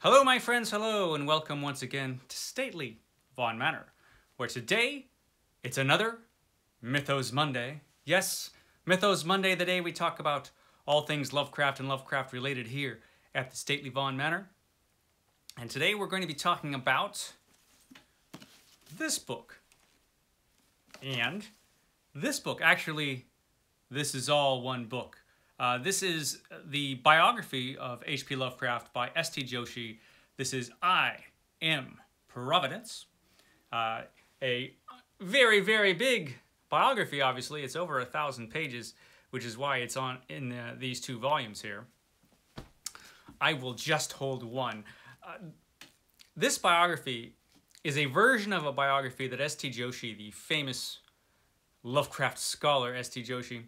Hello, my friends, hello, and welcome once again to Stately Vaughan Manor, where today it's another Mythos Monday. Yes, Mythos Monday, the day we talk about all things Lovecraft and Lovecraft related here at the Stately Vaughan Manor. And today we're going to be talking about this book. And this book, actually, this is all one book. Uh, this is the biography of H.P. Lovecraft by S.T. Joshi. This is I Am Providence. Uh, a very, very big biography, obviously. It's over a thousand pages, which is why it's on in uh, these two volumes here. I will just hold one. Uh, this biography is a version of a biography that S.T. Joshi, the famous Lovecraft scholar S.T. Joshi,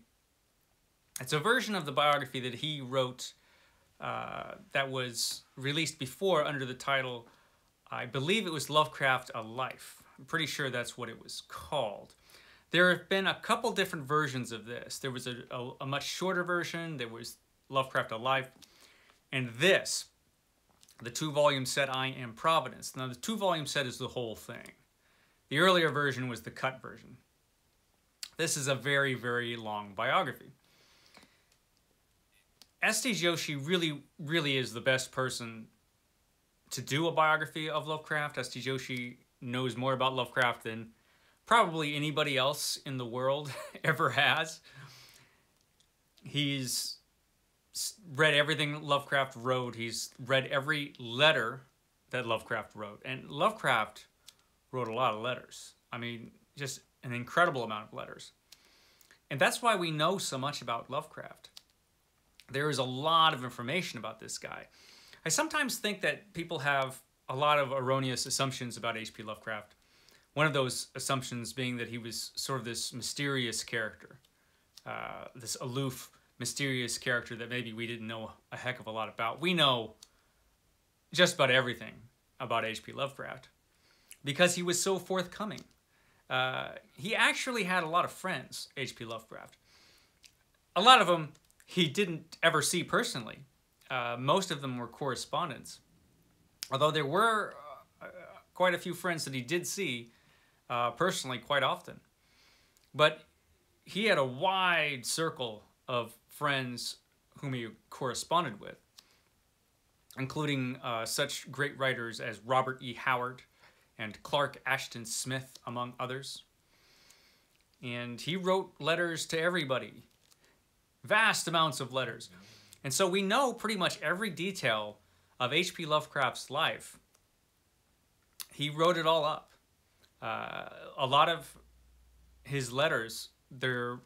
it's a version of the biography that he wrote uh, that was released before under the title, I believe it was Lovecraft A Life. I'm pretty sure that's what it was called. There have been a couple different versions of this. There was a, a, a much shorter version, there was Lovecraft A Life, and this, the two-volume set I Am Providence. Now the two-volume set is the whole thing. The earlier version was the cut version. This is a very, very long biography. S.T. Joshi really, really is the best person to do a biography of Lovecraft. S.T. Joshi knows more about Lovecraft than probably anybody else in the world ever has. He's read everything Lovecraft wrote. He's read every letter that Lovecraft wrote. And Lovecraft wrote a lot of letters. I mean, just an incredible amount of letters. And that's why we know so much about Lovecraft there is a lot of information about this guy. I sometimes think that people have a lot of erroneous assumptions about H.P. Lovecraft. One of those assumptions being that he was sort of this mysterious character, uh, this aloof, mysterious character that maybe we didn't know a heck of a lot about. We know just about everything about H.P. Lovecraft because he was so forthcoming. Uh, he actually had a lot of friends, H.P. Lovecraft. A lot of them he didn't ever see personally. Uh, most of them were correspondents. Although there were uh, quite a few friends that he did see uh, personally quite often. But he had a wide circle of friends whom he corresponded with, including uh, such great writers as Robert E. Howard and Clark Ashton Smith, among others. And he wrote letters to everybody vast amounts of letters. And so we know pretty much every detail of H.P. Lovecraft's life. He wrote it all up. Uh, a lot of his letters, they're,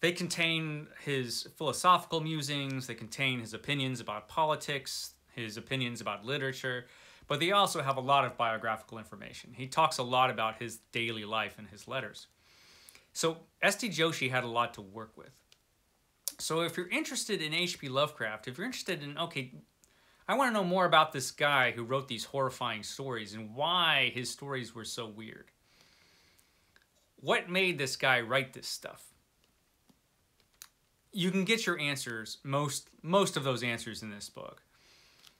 they contain his philosophical musings, they contain his opinions about politics, his opinions about literature, but they also have a lot of biographical information. He talks a lot about his daily life in his letters. So S.T. Joshi had a lot to work with. So if you're interested in H.P. Lovecraft, if you're interested in, okay, I want to know more about this guy who wrote these horrifying stories and why his stories were so weird. What made this guy write this stuff? You can get your answers, most, most of those answers in this book.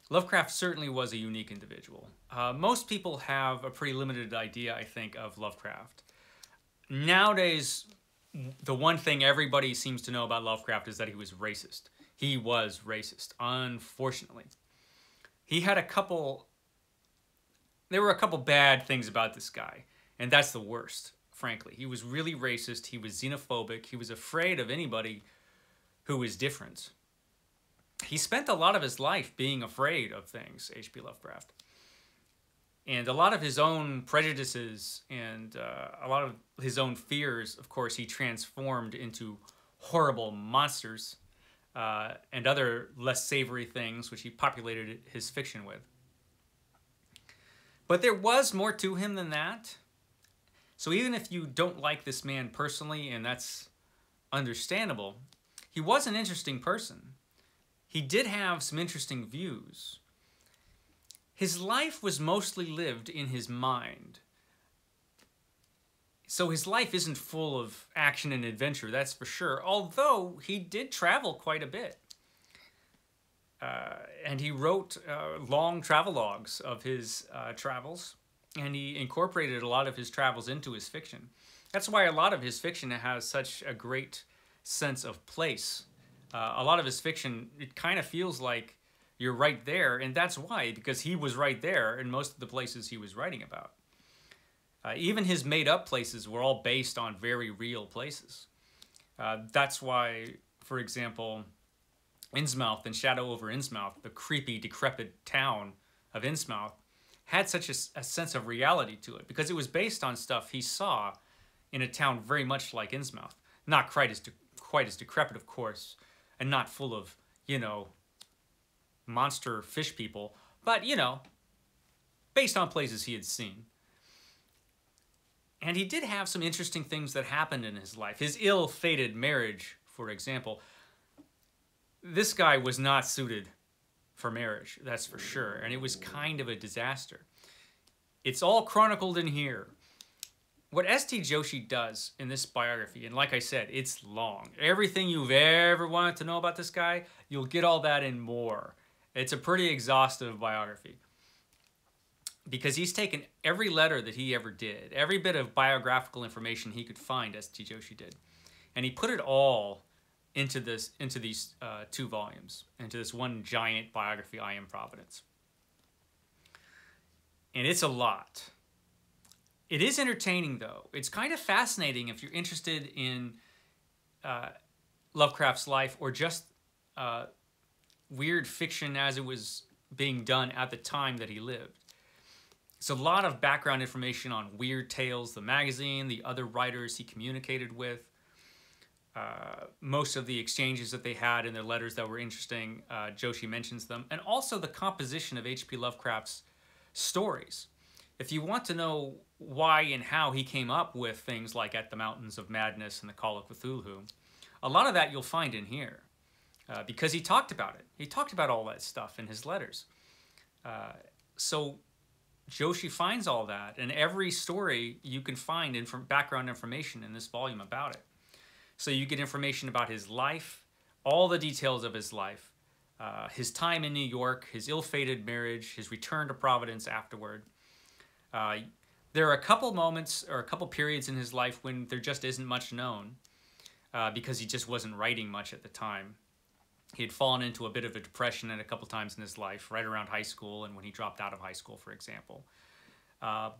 Lovecraft certainly was a unique individual. Uh, most people have a pretty limited idea, I think, of Lovecraft. Nowadays, the one thing everybody seems to know about Lovecraft is that he was racist. He was racist, unfortunately. He had a couple, there were a couple bad things about this guy, and that's the worst, frankly. He was really racist, he was xenophobic, he was afraid of anybody who was different. He spent a lot of his life being afraid of things, H.P. Lovecraft and a lot of his own prejudices and uh, a lot of his own fears, of course, he transformed into horrible monsters uh, and other less savory things, which he populated his fiction with. But there was more to him than that. So even if you don't like this man personally, and that's understandable, he was an interesting person. He did have some interesting views. His life was mostly lived in his mind. So his life isn't full of action and adventure, that's for sure, although he did travel quite a bit. uh, and he wrote uh, long travelogues of his uh, travels, and he incorporated a lot of his travels into his fiction. That's why a lot of his fiction has such a great sense of place. Uh, a lot of his fiction, it kind of feels like you're right there, and that's why, because he was right there in most of the places he was writing about. Uh, even his made up places were all based on very real places. Uh, that's why, for example, Innsmouth and Shadow over Innsmouth, the creepy, decrepit town of Innsmouth, had such a, a, sense of reality to it because it was based on stuff he saw in a town very much like Innsmouth. Not quite as, quite as decrepit, of course, and not full of, you know, monster fish people, but, you know, based on places he had seen. And he did have some interesting things that happened in his life. His ill fated marriage, for example, this guy was not suited for marriage, that's for sure. And it was kind of a disaster. It's all chronicled in here. What S.T. Joshi does in this biography, and like I said, it's long. Everything you've ever wanted to know about this guy, you'll get all that and more. It's a pretty exhaustive biography. Because he's taken every letter that he ever did, every bit of biographical information he could find, S.T. Joshi did, and he put it all into this into these uh, two volumes, into this one giant biography, I Am Providence. And it's a lot. It is entertaining, though. It's kind of fascinating if you're interested in uh, Lovecraft's life or just uh, weird fiction as it was being done at the time that he lived. It's a lot of background information on Weird Tales, the magazine, the other writers he communicated with, uh, most of the exchanges that they had in their letters that were interesting, uh, Joshi mentions them, and also the composition of H.P. Lovecraft's stories. If you want to know why and how he came up with things like At the Mountains of Madness and The Call of Cthulhu, a lot of that you'll find in here uh, because he talked about it. He talked about all that stuff in his letters. Uh, so Joshi finds all that, and every story you can find in background information in this volume about it. So you get information about his life, all the details of his life, uh, his time in New York, his ill-fated marriage, his return to Providence afterward. Uh, there are a couple moments or a couple periods in his life when there just isn't much known uh, because he just wasn't writing much at the time. He had fallen into a bit of a depression at a couple times in his life, right around high school and when he dropped out of high school, for example. Uh,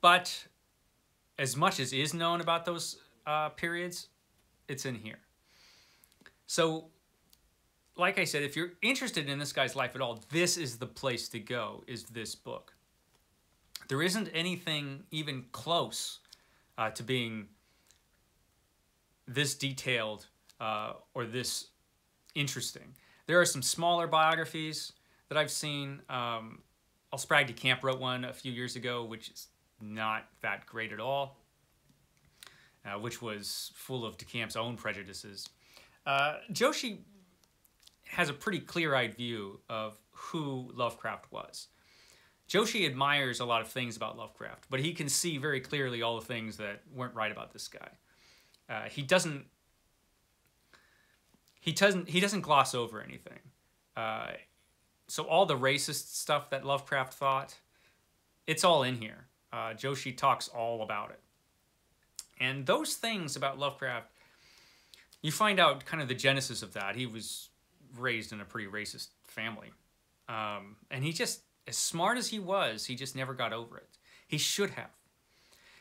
but as much as is known about those uh, periods, it's in here. So, like I said, if you're interested in this guy's life at all, this is the place to go, is this book. There isn't anything even close uh, to being this detailed uh, or this interesting. There are some smaller biographies that I've seen. Um, Sprague de Camp wrote one a few years ago, which is not that great at all uh, which was full of de Camp's own prejudices. Uh, Joshi has a pretty clear-eyed view of who Lovecraft was. Joshi admires a lot of things about Lovecraft, but he can see very clearly all the things that weren't right about this guy. Uh, he doesn't. He doesn't. He doesn't gloss over anything. Uh, so all the racist stuff that Lovecraft thought, it's all in here. Uh, Joshi talks all about it. And those things about Lovecraft, you find out kind of the genesis of that. He was raised in a pretty racist family. Um, and he just, as smart as he was, he just never got over it. He should have.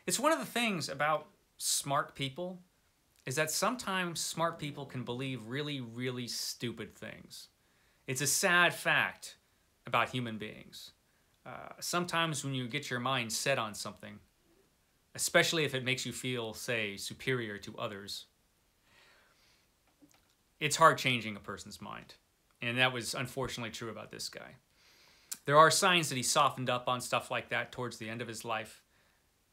It's one of the things about smart people is that sometimes smart people can believe really, really stupid things. It's a sad fact about human beings. Uh, sometimes when you get your mind set on something, especially if it makes you feel, say, superior to others. It's hard changing a person's mind. And that was unfortunately true about this guy. There are signs that he softened up on stuff like that towards the end of his life,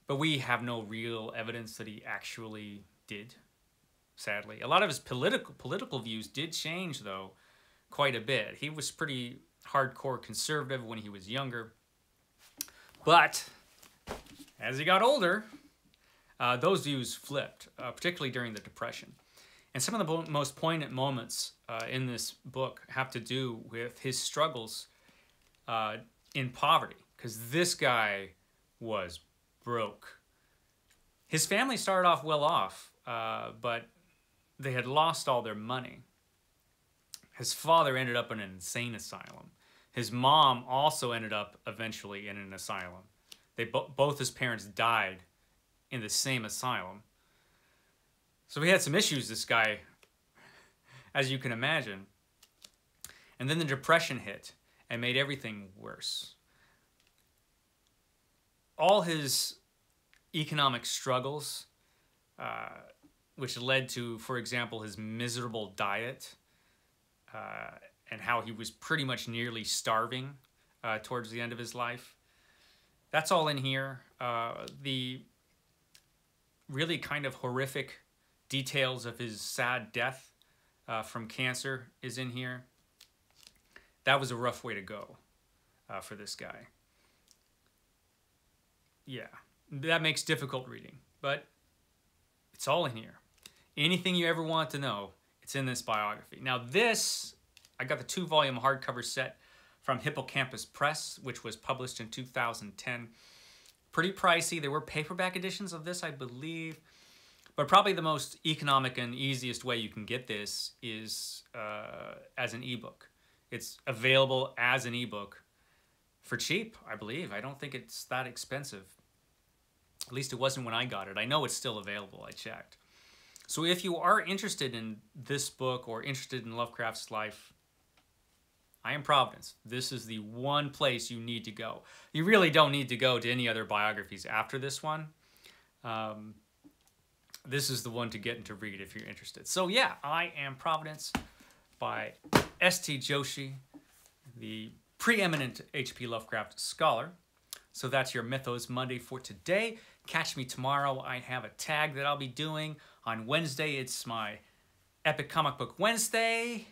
but we have no real evidence that he actually did, sadly. A lot of his political political views did change though quite a bit. He was pretty hardcore conservative when he was younger. But as he got older, uh, those views flipped, uh, particularly during the Depression. And some of the most poignant moments uh, in this book have to do with his struggles uh, in poverty, because this guy was broke. His family started off well off, uh, but they had lost all their money. His father ended up in an insane asylum. His mom also ended up eventually in an asylum. They bo both his parents died in the same asylum. So he had some issues, this guy, as you can imagine. And then the depression hit and made everything worse. All his economic struggles, uh, which led to, for example, his miserable diet uh, and how he was pretty much nearly starving uh, towards the end of his life. That's all in here. Uh, the really kind of horrific details of his sad death uh, from cancer is in here. That was a rough way to go uh, for this guy. Yeah, that makes difficult reading, but it's all in here. Anything you ever want to know, it's in this biography. Now this, I got the two volume hardcover set from Hippocampus Press, which was published in 2010. Pretty pricey. There were paperback editions of this, I believe. But probably the most economic and easiest way you can get this is uh, as an ebook. It's available as an ebook for cheap, I believe. I don't think it's that expensive. At least it wasn't when I got it. I know it's still available. I checked. So if you are interested in this book or interested in Lovecraft's life, I am Providence. This is the one place you need to go. You really don't need to go to any other biographies after this one. Um, this is the one to get and to read if you're interested. So yeah, I Am Providence by S.T. Joshi, the preeminent H.P. Lovecraft scholar. So that's your Mythos Monday for today. Catch me tomorrow. I have a tag that I'll be doing. On Wednesday, it's my Epic Comic Book Wednesday.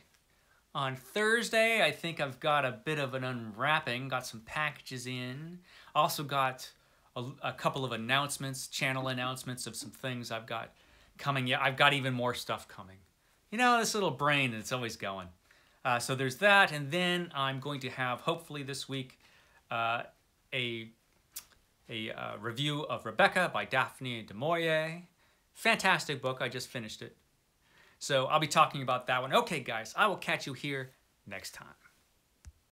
On Thursday, I think I've got a bit of an unwrapping, got some packages in. Also got a, a, couple of announcements, channel announcements of some things I've got coming. Yeah, I've got even more stuff coming. You know, this little brain that's always going. Uh, so there's that, and then I'm going to have, hopefully this week, uh, a, a uh, review of Rebecca by Daphne du Maurier. Fantastic book, I just finished it. So I'll be talking about that one. Okay, guys, I will catch you here next time.